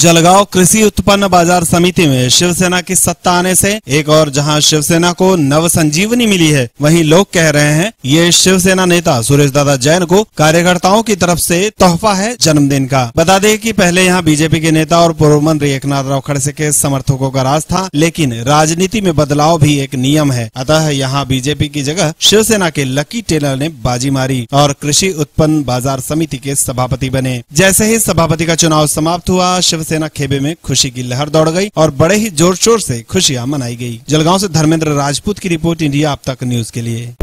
जलगांव कृषि उत्पन्न बाज़ार समिति में शिवसेना की सत्ता आने से एक और जहाँ शिवसेना को नव संजीवनी मिली है, वहीं लोग कह रहे हैं, ये शिवसेना नेता सुरेश दादा जैन को कार्यकर्ताओं की तरफ़ से तोहफा है जन्मदिन का। बता दें कि पहले यहाँ बीजेपी के नेता और पूर्व मंत्री एकनाथ राव खड़से के समर्थकों का राज था, लेकिन राजनीति में बदलाव भी एक नियम है। अतः यहाँ बीजेपी की जगह शिवसेना के लकी टेलर ने बाजी मारी और कृषि उत्पन्न बाज़ार समिति के सभापति बने। जैसे ही सभापति का चुनाव समाप्त हुआ, शिवसेना खेबे में खुशी की लहर दौड़ गई और बड़े ही ज़ोर शोर से खुशियाँ मनाई गई। जलगांव से धर्मेंद्र राजपूत की रिपोर्ट, इंडिया अब तक न्यूज़ के लिए।